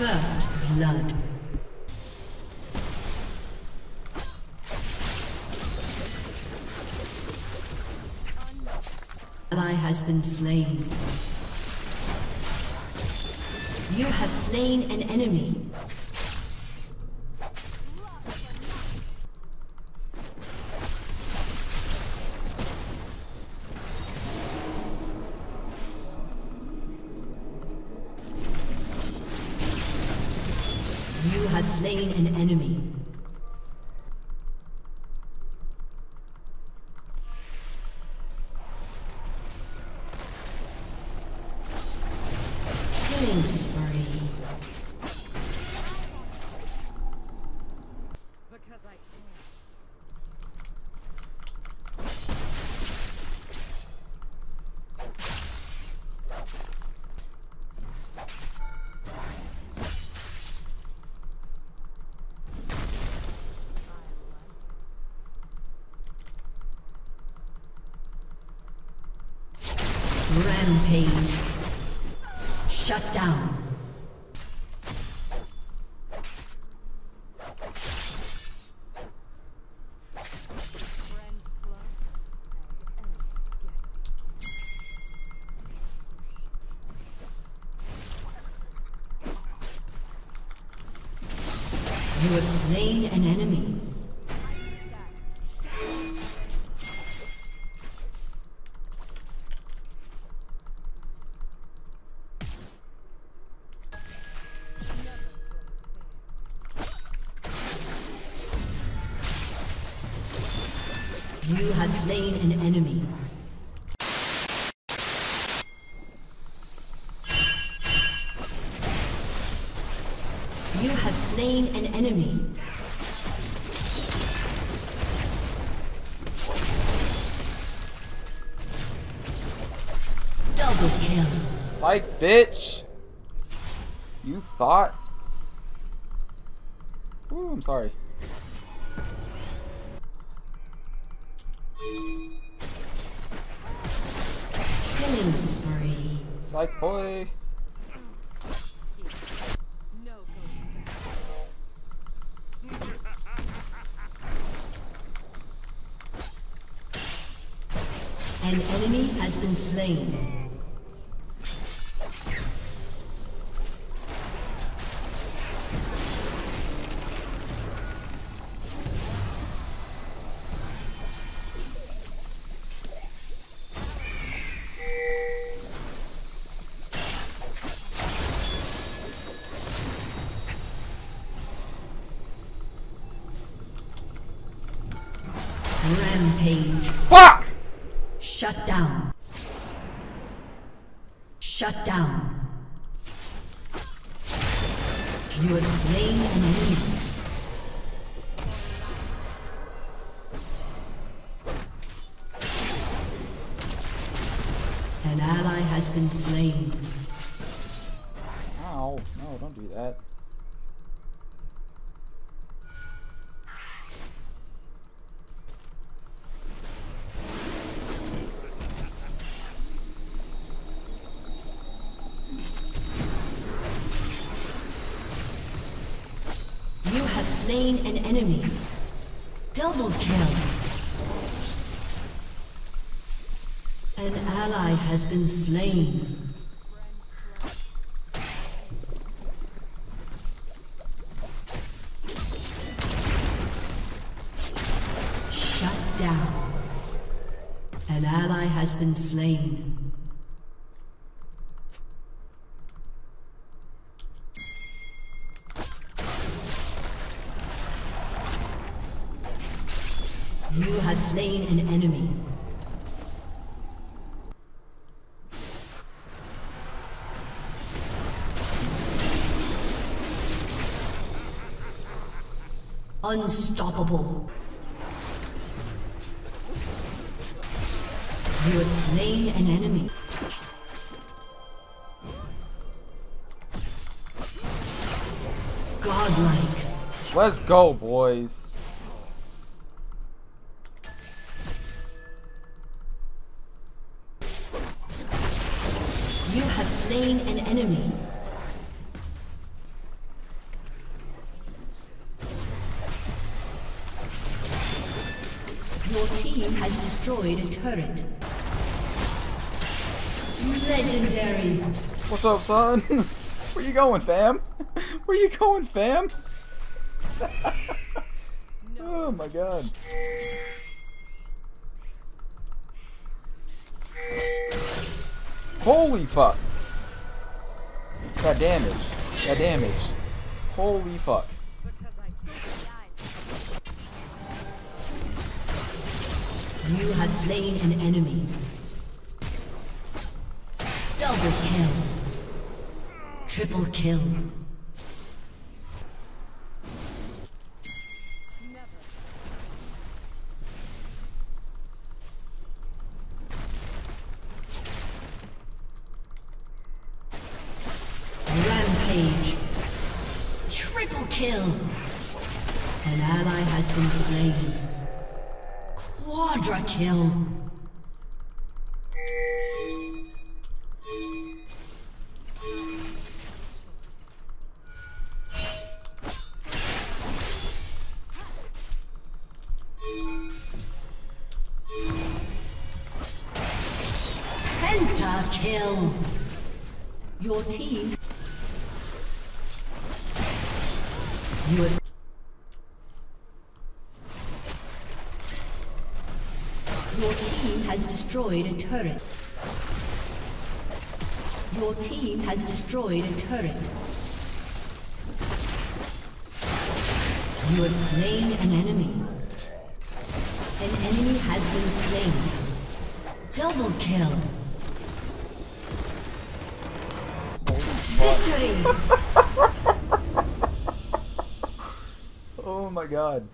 First blood. Ally has been slain. You have slain an enemy. Have slain an enemy. Rampage. Shut down. You have slain an enemy. You have slain an enemy. You have slain an enemy. Double kill. Psych, bitch! You thought? Ooh, I'm sorry. Psych boy. An enemy has been slain. Rampage. Fuck! Shut down. Shut down. You have slain an enemy. An ally has been slain. Ow. No, don't do that. Slain an enemy. Double kill. An ally has been slain. Shut down. An ally has been slain. You have slain an enemy. Unstoppable. You have slain an enemy. Godlike. Let's go, boys. have slain an enemy. Your team has destroyed a turret. Legendary. What's up, son? Where you going, fam? Where you going, fam? oh my god. Holy fuck. That damage. That damage. Holy fuck. You have slain an enemy. Double kill. Triple kill. Rampage. Triple kill. An ally has been slain. Quadra kill. Pentakill. Your team. You Your team has destroyed a turret. Your team has destroyed a turret. You have slain an enemy. An enemy has been slain. Double kill. Victory! Oh my god.